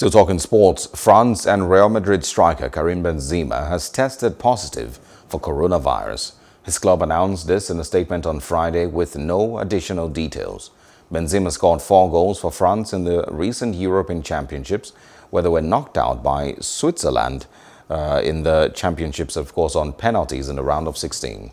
Still talking sports, France and Real Madrid striker Karim Benzema has tested positive for coronavirus. His club announced this in a statement on Friday with no additional details. Benzema scored four goals for France in the recent European Championships, where they were knocked out by Switzerland uh, in the championships, of course, on penalties in the round of 16.